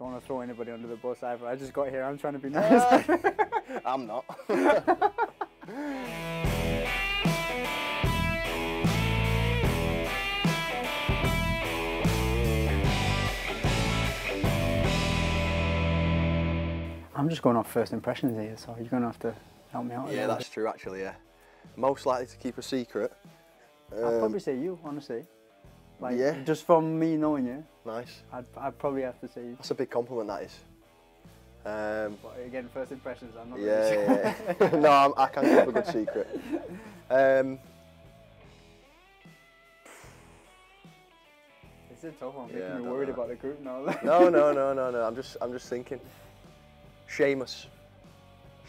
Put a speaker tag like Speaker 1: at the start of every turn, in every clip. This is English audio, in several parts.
Speaker 1: I don't want to throw anybody under the bus either. I just got here. I'm trying to be nice.
Speaker 2: I'm not.
Speaker 1: I'm just going off first impressions here, so you're going to have to help me out.
Speaker 2: yeah, that's true actually, yeah. Most likely to keep a secret.
Speaker 1: bit. I'd
Speaker 2: Um,
Speaker 1: probably say you, honestly. Like,
Speaker 2: yeah.
Speaker 1: just from me knowing you,
Speaker 2: nice.
Speaker 1: I'd, I'd probably have to say.
Speaker 2: That's a big compliment, that is. Um,
Speaker 1: But again, first impressions, I'm not really
Speaker 2: yeah,
Speaker 1: sure.
Speaker 2: yeah, yeah. no, I'm, I can keep a good secret. Um,
Speaker 1: It's a tough one,
Speaker 2: Yeah,
Speaker 1: making me worried
Speaker 2: know.
Speaker 1: about the group now.
Speaker 2: no, no, no, no, no. I'm just, I'm just thinking. Seamus.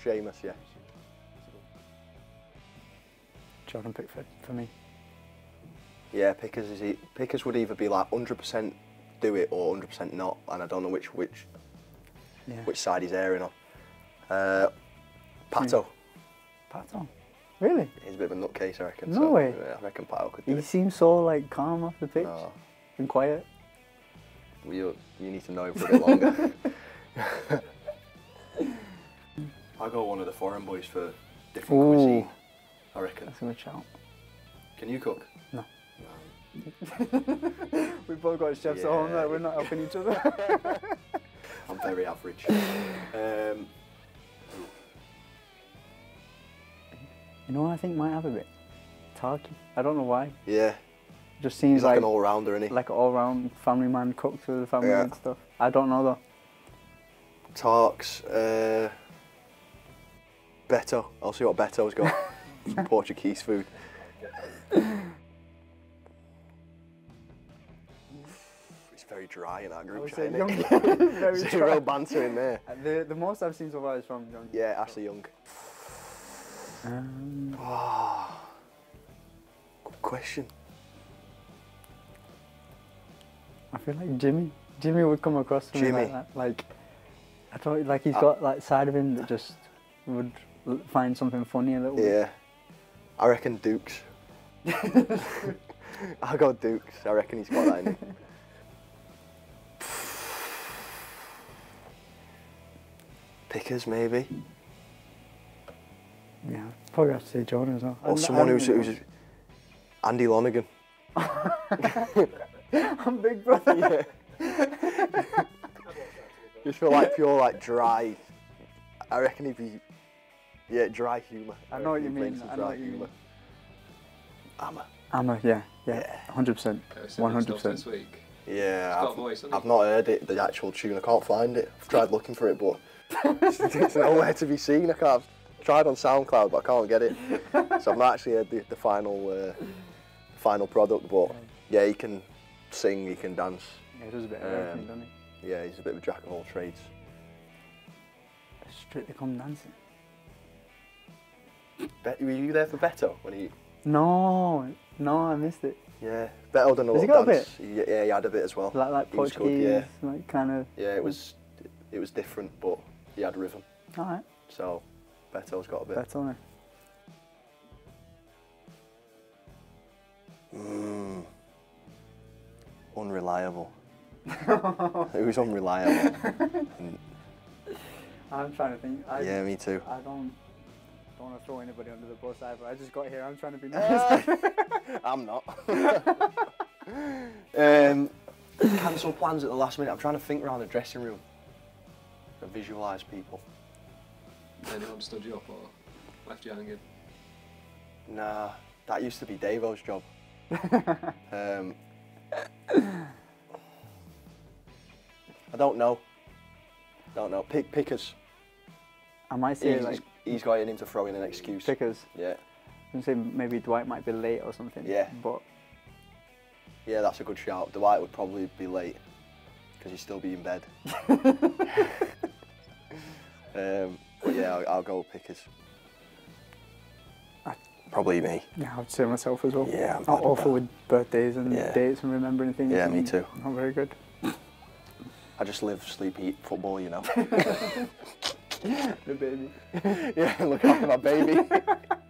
Speaker 2: Seamus, yeah.
Speaker 1: Jordan Pickford for me.
Speaker 2: Yeah, Pickers is e- Pickers would either be like 100% do it or 100% not, and I don't know which which
Speaker 1: Yeah.
Speaker 2: which side he's airing on. Uh, Pato.
Speaker 1: Pato. Really?
Speaker 2: He's a bit of a nutcase, I reckon.
Speaker 1: No
Speaker 2: so,
Speaker 1: way.
Speaker 2: Yeah, I reckon Pato could do
Speaker 1: He
Speaker 2: it.
Speaker 1: seems so like calm off the pitch
Speaker 2: No,
Speaker 1: and quiet.
Speaker 2: well, you, you need to know him for a bit longer. I go one of the foreign boys for different
Speaker 1: Ooh.
Speaker 2: cuisine. I reckon.
Speaker 1: That's a good shout.
Speaker 2: Can you cook?
Speaker 1: No. we both got chefs at home,
Speaker 2: Yeah,
Speaker 1: like we're not helping each other.
Speaker 2: I'm very average. um,
Speaker 1: you know what I think might have a bit? Tarky. I don't know why.
Speaker 2: yeah,
Speaker 1: Just seems
Speaker 2: he's like,
Speaker 1: like
Speaker 2: an all-rounder, isn't he?
Speaker 1: like an all-round family man, cooks for the family
Speaker 2: Yeah.
Speaker 1: and stuff. I don't know though.
Speaker 2: Talks. Uh, Beto. I'll see what Beto's got. Some Portuguese food. Very dry in that
Speaker 1: I
Speaker 2: group chat,
Speaker 1: young, very
Speaker 2: Zero
Speaker 1: dry.
Speaker 2: banter in there.
Speaker 1: The, the most I've seen so far is from Young.
Speaker 2: Yeah, Ashley Young.
Speaker 1: Um,
Speaker 2: Oh, good question.
Speaker 1: I feel like Jimmy. Jimmy would come across to me
Speaker 2: Jimmy.
Speaker 1: like that. Like, I thought like he's
Speaker 2: Uh,
Speaker 1: got that side of him that just would find something funny a little bit.
Speaker 2: Yeah, I reckon Dukes. I'll go Dukes. I reckon he's got that in him. Pickers, maybe.
Speaker 1: Yeah, probably have to say Jordan as well.
Speaker 2: Or
Speaker 1: I-
Speaker 2: someone who's, who's Andy Lonergan.
Speaker 1: know. I'm big brother.
Speaker 2: Yeah. Just for like pure like dry. I reckon he'd be. Yeah, dry humour.
Speaker 1: I know what you
Speaker 2: He'd bring
Speaker 1: mean, I know
Speaker 2: dry
Speaker 1: what you mean.
Speaker 2: humour. Hammer.
Speaker 1: Amma, yeah, yeah,
Speaker 2: Yeah.
Speaker 1: hundred percent,
Speaker 3: Okay, so
Speaker 1: one
Speaker 3: it's
Speaker 1: hundred
Speaker 3: stuff this
Speaker 1: percent.
Speaker 3: week.
Speaker 2: Yeah, I've,
Speaker 3: voice,
Speaker 2: I've not heard it, the actual tune. I can't find it. I've tried looking for it, but it's, nowhere to be seen. I can't. I've tried on SoundCloud, but I can't get it. So I've not actually heard the, the final uh, final product. But yeah, he can sing, he can dance.
Speaker 1: Yeah, he does a bit of
Speaker 2: Um,
Speaker 1: everything, doesn't he?
Speaker 2: Yeah, he's a bit of a jack of all trades.
Speaker 1: Strictly come dancing.
Speaker 2: Bet, were you there for Beto when he?
Speaker 1: No, no, I missed it.
Speaker 2: Yeah, Beto done a
Speaker 1: Has he
Speaker 2: little
Speaker 1: got a
Speaker 2: dance. He- yeah, he had a bit as well.
Speaker 1: Like like Portuguese,
Speaker 2: good, yeah.
Speaker 1: like kind of.
Speaker 2: Yeah, it was it was different, but he had rhythm.
Speaker 1: All right,
Speaker 2: So Beto's got a bit.
Speaker 1: that's on it.
Speaker 2: Mm. Unreliable. Who's unreliable?
Speaker 1: I'm trying to think. I,
Speaker 2: yeah, me too.
Speaker 1: I don't don't want to throw anybody under the bus either. I just got here. I'm trying to be nice.
Speaker 2: I'm not. um, cancel plans at the last minute. I'm trying to think around the dressing room. To visualise people.
Speaker 3: Anyone stood you up or left you hanging?
Speaker 2: Nah, that used to be Davo's job. um, I don't know. Don't know. Pick pickers.
Speaker 1: Am I might say
Speaker 2: He's,
Speaker 1: like
Speaker 2: he's got in him to throw in an excuse.
Speaker 1: pickers.
Speaker 2: Yeah,
Speaker 1: I'm saying maybe Dwight might be late or something.
Speaker 2: Yeah.
Speaker 1: But
Speaker 2: yeah, that's a good shout. Dwight would probably be late because he'd still be in bed. um, but yeah, I'll, I'll go with pickers.
Speaker 1: I-
Speaker 2: Probably me.
Speaker 1: yeah, I would say myself as well.
Speaker 2: Yeah, I'm
Speaker 1: Not
Speaker 2: bad
Speaker 1: awful with birthdays and
Speaker 2: Yeah.
Speaker 1: dates and remembering things.
Speaker 2: Yeah, me
Speaker 1: and
Speaker 2: too.
Speaker 1: Not very good.
Speaker 2: I just live, sleep, eat football, you know.
Speaker 1: The baby.
Speaker 2: yeah, look after my baby.